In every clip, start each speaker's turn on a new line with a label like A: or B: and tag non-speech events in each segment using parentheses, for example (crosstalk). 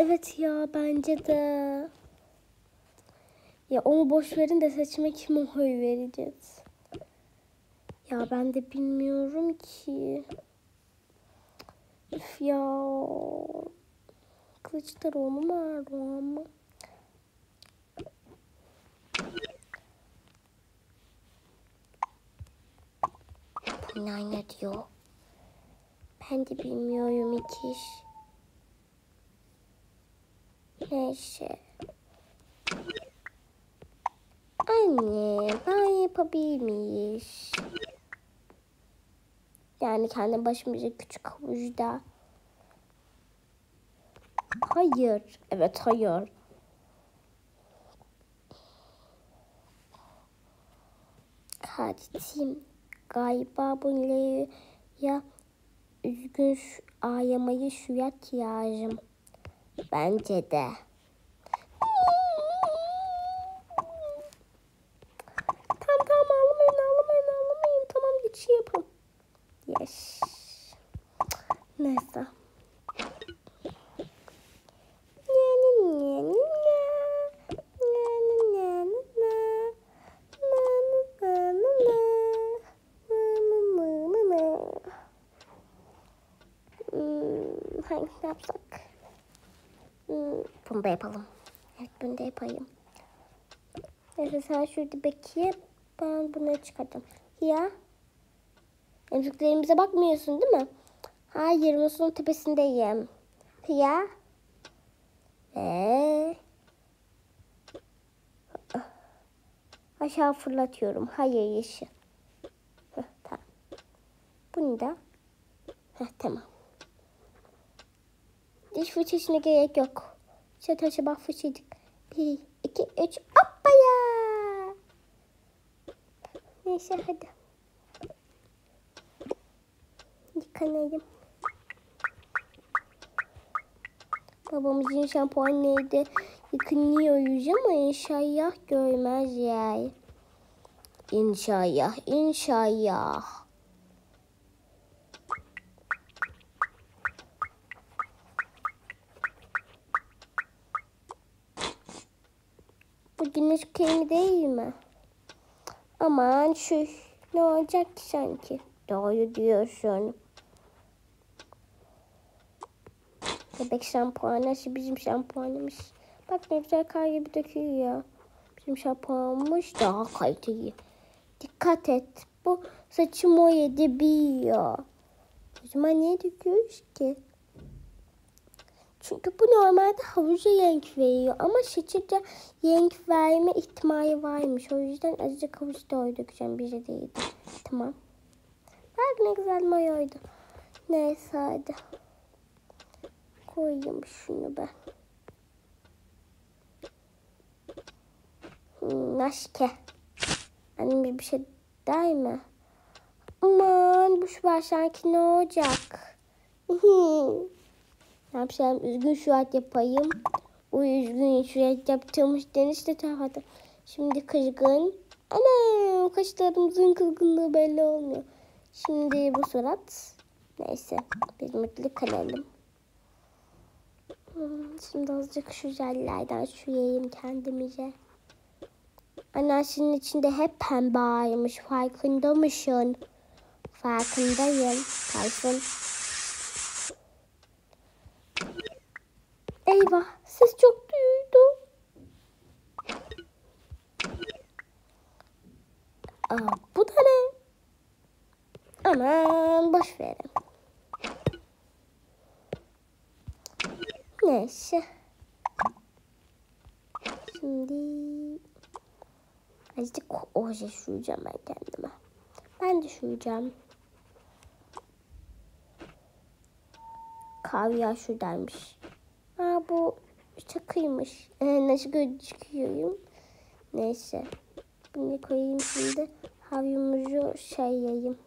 A: Evet ya bence de. Ya onu boş verin de seçime kime oy vereceğiz? Ya ben de bilmiyorum ki. Üf ya. Kılıçdaroğlu mu Erdoğan mı? Bunlar ne diyor? Ben de bilmiyorum ikiş. Neyse. Anne ben yapabilir miyiz? Yani kendi başımıza küçük havuzda. Hayır. Evet hayır. Kardeşim galiba bunları ya üzgün şu ağlamayı suya ihtiyacım. Bence de. Tamam tamam ağlamayın ağlamayın ağlamayın. Tamam geçiş yapın. Yes. Neyse. Hmm, Hangisini yapsak? Bunu da yapalım. Evet bunu da yapayım. Neyse sen şurada bekle. Ben bunları çıkartacağım. Ya. Emziklerimize bakmıyorsun değil mi? Hayır muslun tepesindeyim. Ya. Ve aşağı fırlatıyorum. Hayır yeşil. Heh, tamam. Bunu da. Heh, tamam. Diş fırçasına gerek yok. Zaten sabah fırçaydık. Bir, iki, üç. Hoppaya. Neyse hadi. Yıkanayım. Babamızın şampuanıydı. Yıkanıyoruz ama inşallah görmez yani. İnşallah, inşallah. Bu güneş kremi değil mi? Aman şu ne olacak ki sanki? Doğru diyorsun. Bebek şampuanı şu bizim şampuanımız. Bak ne güzel kar gibi döküyor ya. Bizim şampuanımız daha kaliteli. Dikkat et. Bu saçımı yedi biliyor. O zaman niye döküyoruz ki? Çünkü bu normalde havuza renk veriyor. Ama şişirde renk verme ihtimali varmış. O yüzden azıcık havuz da dökeceğim. Bize değildi. Tamam. Bak ne güzel mayoydu. Neyse hadi. Koyayım şunu ben. Hmm, naşke. Annem bir şey der mi? Aman bu şu sanki ne olacak? (laughs) ne yapacağım? Üzgün şuat yapayım. O üzgün şuat yaptığımız deniz de tahada. Şimdi kızgın. Ana kaşlarımızın kızgınlığı belli olmuyor. Şimdi bu surat. Neyse. Bir mutlu kalalım. Hmm, Şimdi azıcık şu jellerden süreyim kendimize. Anasının içinde hep pembe aymış. Farkında mısın? Farkındayım. Tayfun. Eyvah. Ses çok duyuldu. Aa, bu da ne? Aman boş verin. Neyse. Şimdi azıcık oje süreceğim ben kendime. Ben de süreceğim. Kavya şuradaymış. Aa bu çakıymış. Ee, nasıl gözüküyorum? Neyse. Bunu koyayım şimdi. Havyumuzu şey yiyeyim.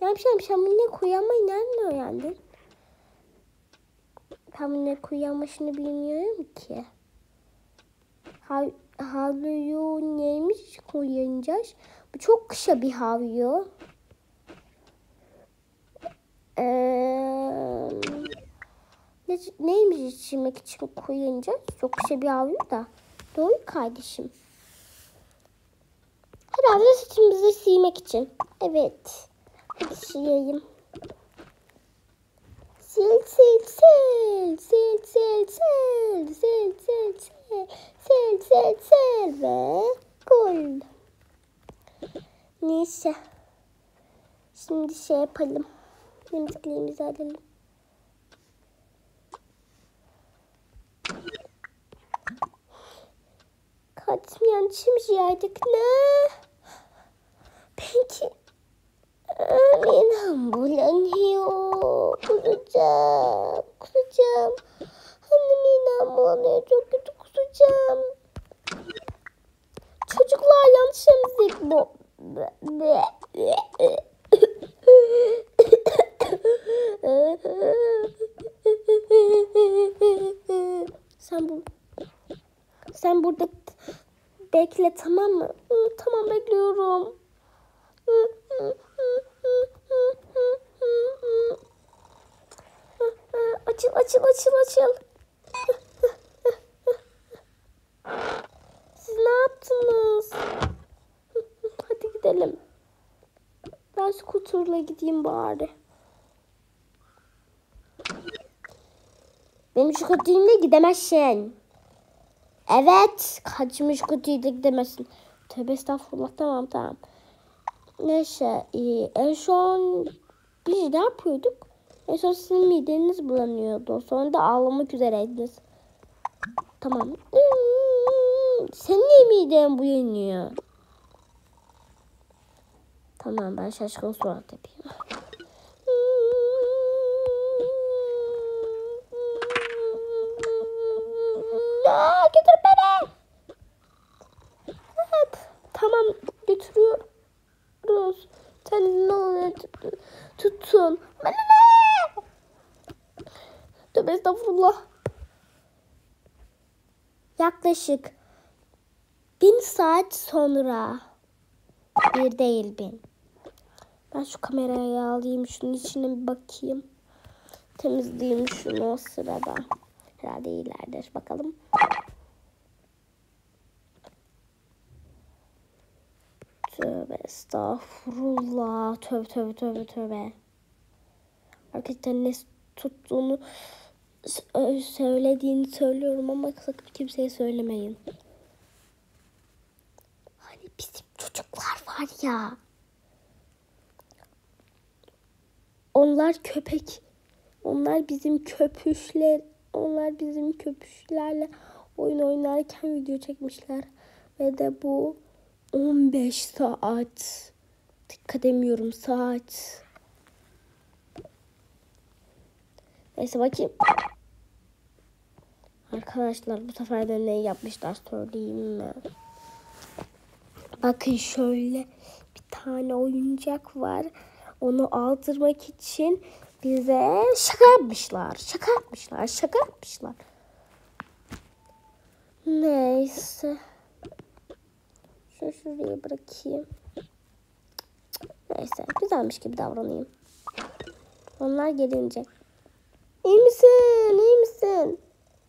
A: Ne yapacağım? Sen bunu koyamayı nereden öğrendin? Tam ne kullanmasını bilmiyorum ki. Hav havluyu neymiş kullanacağız? Bu çok kısa bir havlu. Ee, ne ne, neymiş içmek için koyunca? Çok şey bir avlıyor da. Doğru kardeşim. Herhalde saçımızı silmek için. Evet. Hadi sileyim. Sil sil sil. Sil sil sil. Sil sil sil. Sil sil sil. Ve koy. Neyse. Şimdi şey yapalım. Temizliğimizi alalım. Kardeşim yanlışmış yaydık ne? Peki. Midem bulanıyor. Kusacağım. Kusacağım. Hani midem bulanıyor. Çok kötü kusacağım. Çocuklar yanlış emzik bu. Sen bu sen burada bekle tamam mı? Tamam bekliyorum. Açıl açıl açıl açıl. Siz ne yaptınız? Hadi gidelim. Ben skuterla gideyim bari. Benim skuterimle gidemezsin. Evet. Kaçmış kutuyu gidemezsin. Tövbe estağfurullah. Tamam tamam. Neyse. e, en son biz ne yapıyorduk? En son sizin mideniz bulanıyordu. Sonra da ağlamak üzereydiniz. Tamam. Senin niye miden bulanıyor? Tamam ben şaşkın surat yapayım. Aa, götür beni. Evet, tamam götürüyoruz. Sen ne oluyor? Tutun. Bana ne? Tövbe estağfurullah. Yaklaşık bin saat sonra. Bir değil bin. Ben şu kamerayı alayım. Şunun içine bir bakayım. Temizleyeyim şunu o sırada. Herhalde iyilerdir. Bakalım. Tövbe estağfurullah. Tövbe tövbe tövbe tövbe. Arkadaşlar ne tuttuğunu söylediğini söylüyorum ama sakın kimseye söylemeyin. Hani bizim çocuklar var ya. Onlar köpek. Onlar bizim köpüşler. Onlar bizim köpüşlerle oyun oynarken video çekmişler. Ve de bu 15 saat. Dikkat edemiyorum saat. Neyse bakayım. Arkadaşlar bu sefer de ne yapmışlar söyleyeyim mi? Bakın şöyle bir tane oyuncak var. Onu aldırmak için bize şaka yapmışlar. Şaka yapmışlar. Şaka yapmışlar. Neyse. Şu şuraya bırakayım. Neyse. Güzelmiş gibi davranayım. Onlar gelince. İyi misin? İyi misin?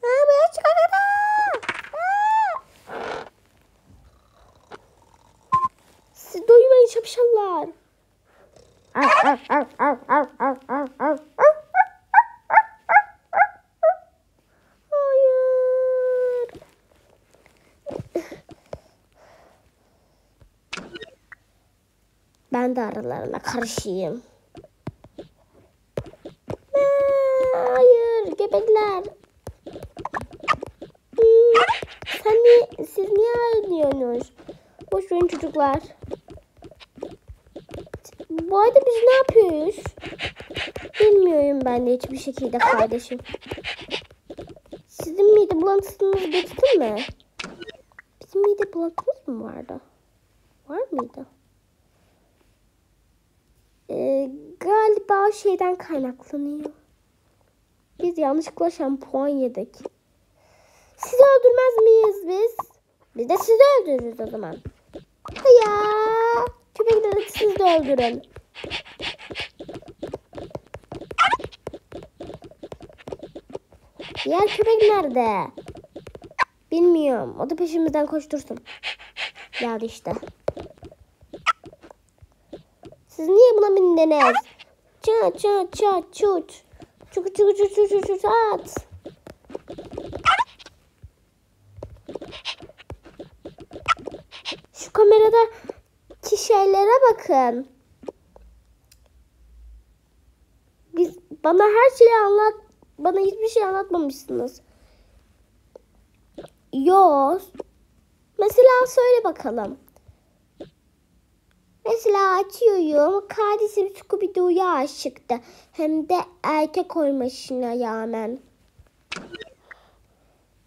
A: Ha, ben çıkardım. Siz doymayın şapşallar. Hayır. Ben de aralarına karışayım. Hayır, göbekler. Hmm, Sen niye, siz niye ağlıyorsunuz? Boş verin çocuklar. Bu arada biz ne yapıyoruz? Bilmiyorum ben de hiçbir şekilde kardeşim. Sizin mide bulantısınız geçti mi? Bizim mide bulantımız mı vardı? Var mıydı? Ee, galiba şeyden kaynaklanıyor. Biz yanlışlıkla şampuan yedik. Sizi öldürmez miyiz biz? Biz de sizi öldürürüz o zaman. Ya köpekleri siz de öldürün. Diğer köpek nerede? Bilmiyorum. O da peşimizden koştursun. Geldi işte. Siz niye buna bindiniz? Çat çat çat çut. Çuk çuk çuk çuk çuk çuk çat. Şu kamerada ki şeylere bakın. Biz bana her şeyi anlat. Bana hiçbir şey anlatmamışsınız. Yok. Mesela söyle bakalım. Mesela açıyorum. Kardeşim Scooby-Doo'ya aşıktı. Hem de erkek olmasına rağmen.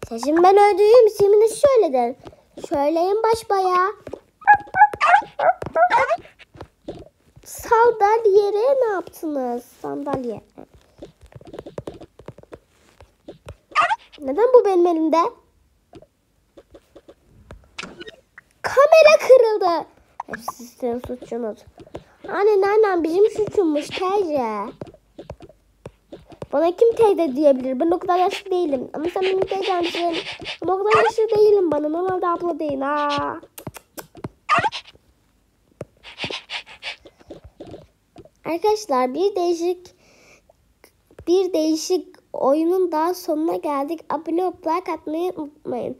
A: Sesim ben öldüğüm ismini söyledin. Söyleyin başbaya. Sandalyeye ne yaptınız? Sandalye. Neden bu benim elimde? Kamera kırıldı. Senin suçunuz. Anne nereden bizim suçummuş teyze. Bana kim teyze diyebilir? Ben o kadar yaşlı değilim. Ama sen benim teyzemsin. Ama o kadar yaşlı değilim bana. Normalde abla değil. Ha. Arkadaşlar bir değişik bir değişik oyunun daha sonuna geldik. Abone olup like atmayı unutmayın.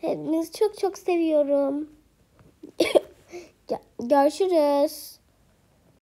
A: Hepinizi çok çok seviyorum. (laughs) Görüşürüz.